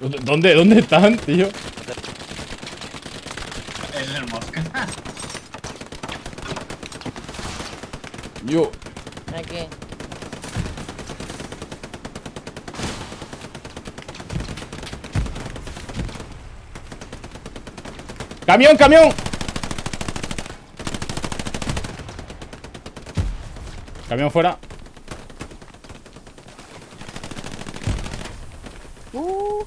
¿Dónde, ¿Dónde están, tío? Es el mosca. Yo. Aquí. ¡Camión, camión! Camión fuera. Uh,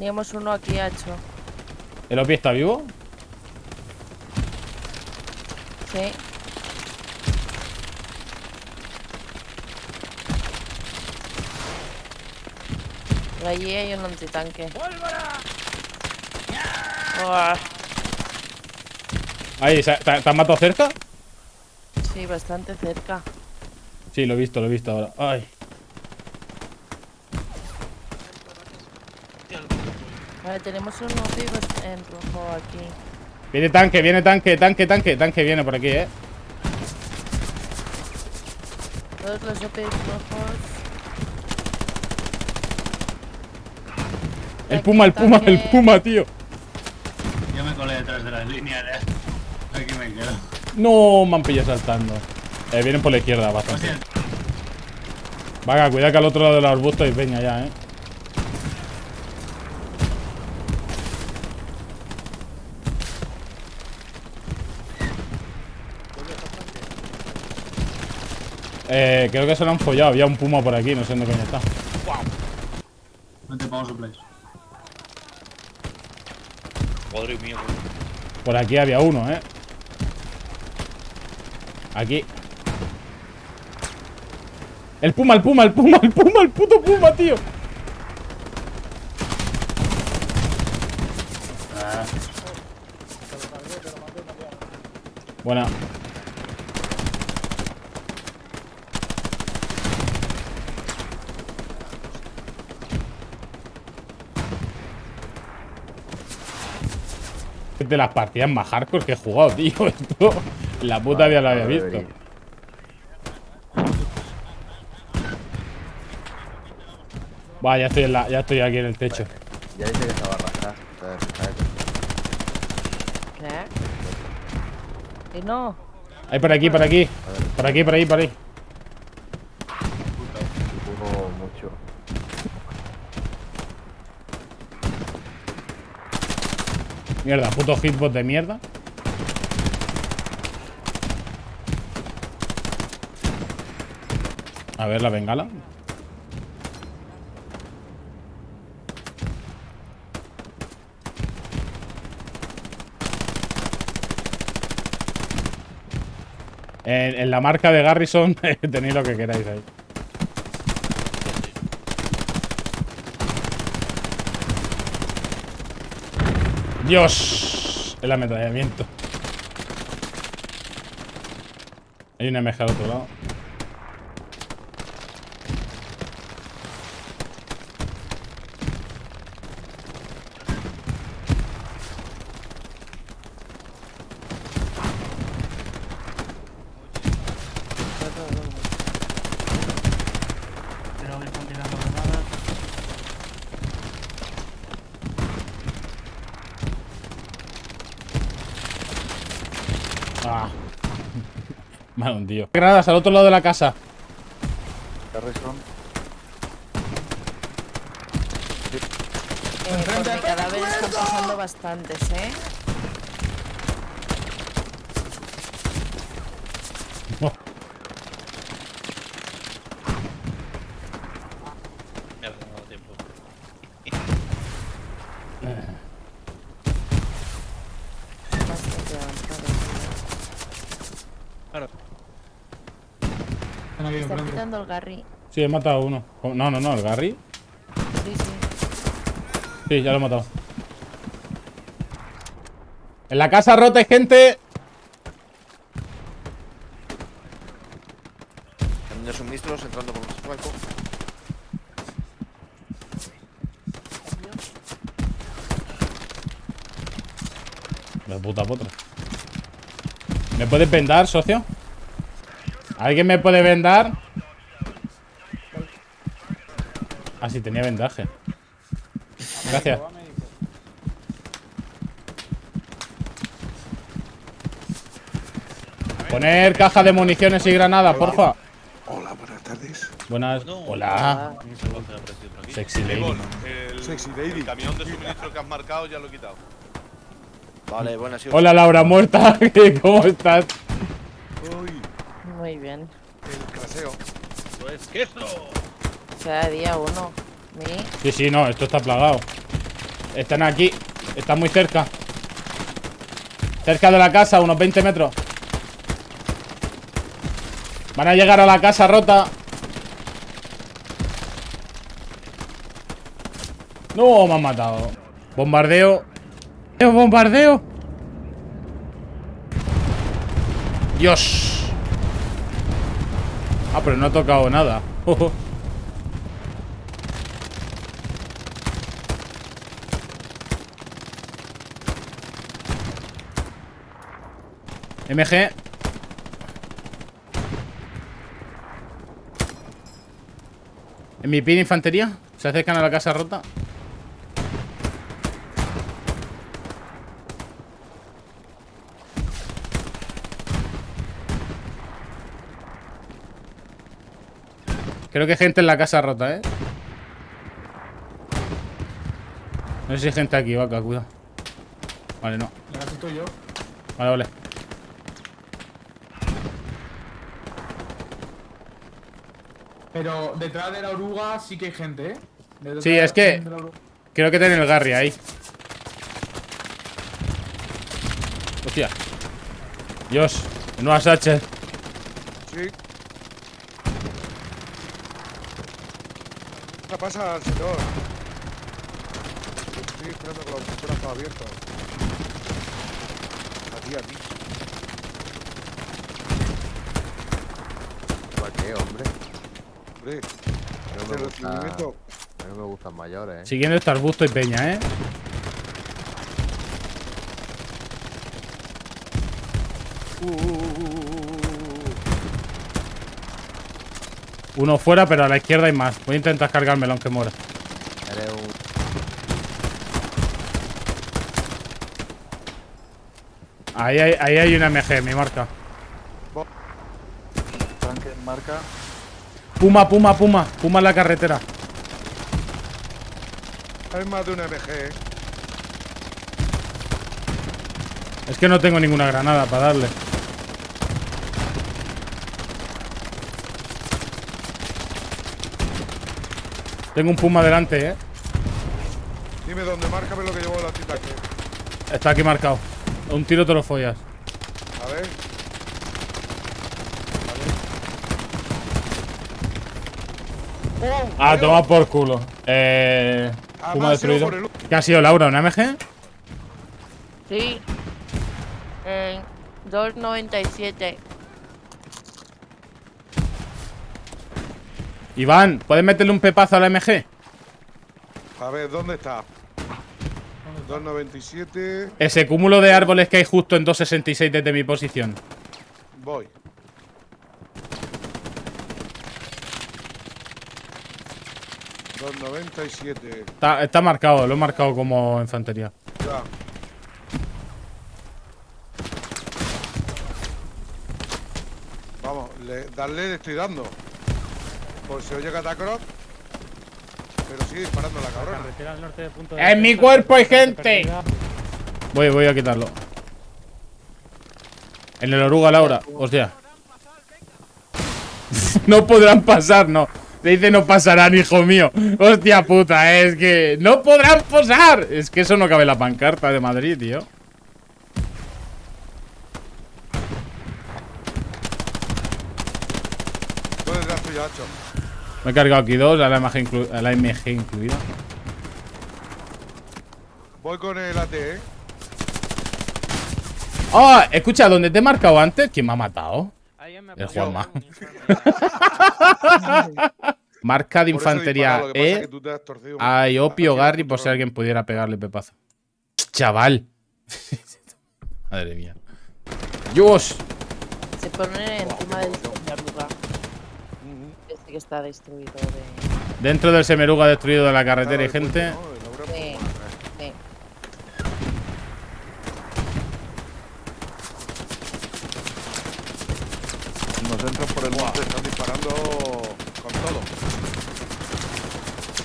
teníamos uno aquí hecho. ¿El Opi está vivo? Sí. Por allí hay un antitanque. Buah, Ahí, ¿se- ¿te, te han matado cerca? Sí, bastante cerca. Sí, lo he visto, lo he visto ahora. Ay. Vale, tenemos un OPI bast- en rojo aquí. Viene tanque, viene tanque, tanque, tanque, tanque viene por aquí, eh. Todos los OPIs rojos. El puma, el puma, el puma, tío. Yo me colé detrás de las líneas, eh. Aquí me quedo. No, me han pillado saltando. Eh, vienen por la izquierda bastante. Vaga, cuidado que al otro lado del arbusto hay peña ya, eh. Eh, creo que se lo han follado. Había un puma por aquí, no sé dónde coño está. no te pago supplies. Madre mía, Por aquí había uno, eh. Aquí. El puma, el puma, el puma, el puma, el puto puma, tío. Buena. Es de las partidas más hardcore que he jugado, tío. Esto, la puta vida lo había visto. Va, ya estoy, en la, ya estoy aquí en el techo. Ya dice que se va a rajar. ¿sabes? ¿sabes? ¿Qué? Y no. Hay por aquí, por aquí. Por aquí, por ahí, por ahí. Mierda, puto hitbot de mierda. A ver la bengala. En, en la marca de Garrison tenéis lo que queráis ahí. Dios, el ametrallamiento. Hay una MG al otro lado. Pero me están tirando granadas. Ah. Mal tío. Granadas al otro lado de la casa. Harrison. Eh, por mi cadáver están pasando bastantes, ¿eh? no da tiempo. Bastante. Están aquí Está enfrente. quitando el Garry. Sí, he matado a uno. No, no, no, el Garry. Sí, sí. Sí, ya lo he matado. En la casa rota hay gente. Camión de suministros entrando por el hueco. De puta potra. ¿Me puedes vendar, socio? ¿Alguien me puede vendar? Ah, sí, tenía vendaje. Gracias. Poner caja de municiones y granadas, porfa. Hola, buenas tardes. Buenas. Hola. Se va a hacer aparecido por aquí. Sexy lady. Sexy lady. el camión de suministro que has marcado ya lo he quitado. Vale, buenas. Hola Laura, muerta. ¿Cómo estás? Uy, Muy bien. el craseo. Esto es queso. Cada día uno. Mi. Sí, sí, no, esto está plagado. Están aquí. Están muy cerca. Cerca de la casa, unos 20 metros. Van a llegar a la casa rota. No, me han matado. Bombardeo. ¡Eh, bombardeo! Dios. Ah, pero no ha tocado nada. MG. En mi pin infantería. Se acercan a la casa rota. Creo que hay gente en la casa rota, ¿eh? No sé si hay gente aquí, vaca, cuidado. Vale, no. yo. Vale, vale. Pero detrás de la oruga sí que hay gente, ¿eh? Detrás Sí, es que-. Creo que tiene el Garry ahí. Hostia. Dios, nuevas H. ¿Qué pasa, señor? Estoy esperando que la puerta estaba abierta. Aquí, aquí. ¿Para qué, hombre? Hombre, No me, gusta, recibimiento. a mí me gustan mayores, ¿eh? Siguiendo este arbusto y peña, ¿eh? Uh, uh, uh, uh, uh, uh. Uno fuera, pero a la izquierda hay más. Voy a intentar cargármelo aunque muera. Ahí hay, ahí hay una MG, mi marca. Tanque en marca. Puma, puma, puma. Puma en la carretera. Hay más de una MG, ¿eh? Es que no tengo ninguna granada para darle. Tengo un puma delante, ¿eh? Dime dónde, márcame lo que llevo la cita que. Está aquí marcado. Un tiro te lo follas. A ver. Ah, toma por culo. Eh. Ah, Puma destruido. el- ¿Qué ha sido, Laura? ¿Una MG? Sí. En 2.97. Iván, ¿puedes meterle un pepazo a la MG? A ver, ¿dónde está? 297. Ese cúmulo de árboles que hay justo en 266 desde mi posición. Voy. $2.97. Está, está marcado, lo he marcado como infantería. Ya. Vamos, le, darle le estoy dando. Por si oye Catacross. Pero sigue disparando la cabrona. ¡En mi cuerpo hay gente! Voy, voy a quitarlo. En el oruga, Laura. Hostia. no podrán pasar, no. Te dice no pasarán, hijo mío. Hostia puta, es que. ¡No podrán pasar! Es que eso no cabe en la pancarta de Madrid, tío. Me he cargado aquí dos, a la MG, inclu- a la MG incluida. Voy con el AT, ¿eh? ¡Oh! Escucha, ¿dónde te he marcado antes? ¿Quién me ha matado? El Juanma. Marca de Por infantería E. Hay Opio, Garry, por si alguien pudiera pegarle pepazo. Chaval. Madre mía. Dios. Se ponen encima de la oruga que está destruido. De... Dentro del Semeruga destruido de la carretera y gente. Sí. Nos entran por el norte, están disparando con todo.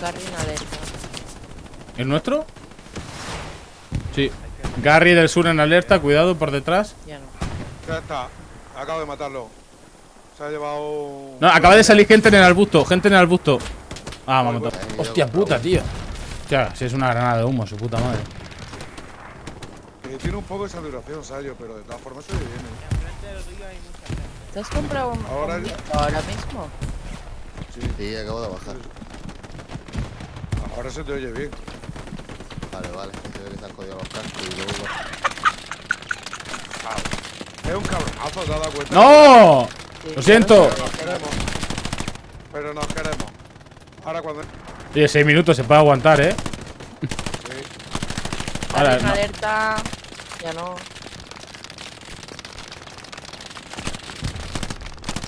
Garry alerta. ¿El nuestro? Sí. Garry del sur en alerta, cuidado por detrás. Ya no. Ya está, acabo de matarlo. Se ha llevado. No, acaba de salir gente en el arbusto, gente en el arbusto. Ah, me ha matado. Hostia puta, tío. Hostia, si es una granada de humo, su puta madre. Tiene un poco de saturación, Sayo, pero de todas formas se oye bien. ¿eh? ¿Te has comprado un, Ahora ahora mismo? Sí. Sí, acabo de bajar. Ahora se te oye bien. Vale, vale. Se ve que se han jodido los cascos y luego. Es un cabronazo, ¿te has dado cuenta? ¡No! Lo siento. Pero nos queremos. Pero nos queremos. Ahora cuando. Oye, seis minutos se puede aguantar, ¿eh? Sí. Ahora, no. alerta. Ya no.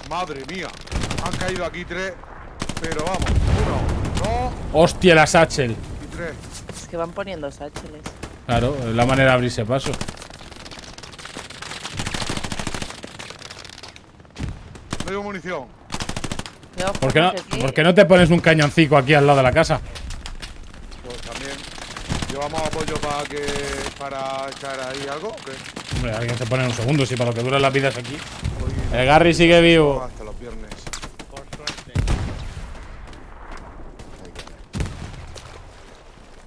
Madre mía. Han caído aquí tres. Pero vamos. Uno, dos Hostia, la Satchel. y tres. Es que van poniendo sácheles. Claro, es la manera de abrirse paso. Tengo munición. ¿Por qué, no, ¿Por qué no te pones un cañoncico aquí al lado de la casa? Pues también. ¿Llevamos apoyo para que. para echar ahí algo? ¿o qué? Hombre, alguien se pone en un segundo, si para lo que duran las vidas aquí. El Gary sigue vivo. Hasta los viernes.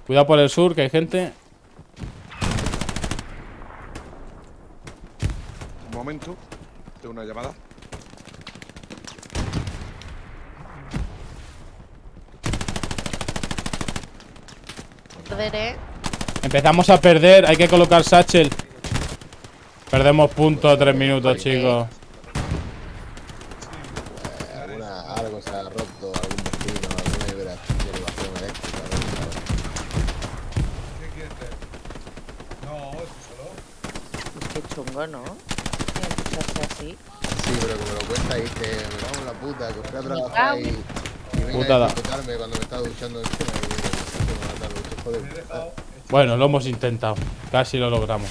Cuidado por el sur, que hay gente. Un momento. Tengo una llamada. Perderé. Empezamos a perder, hay que colocar Satchel. Perdemos puntos, tres minutos, chicos. Algo se ha roto, algún vecino, alguna qué chungo, ¿no? Escucharse así. Sí, pero como lo cuenta y cago en la puta, que fui a trabajar y, y venga a disfrutarme cuando me estaba duchando encima Bueno, lo hemos intentado. Casi lo logramos.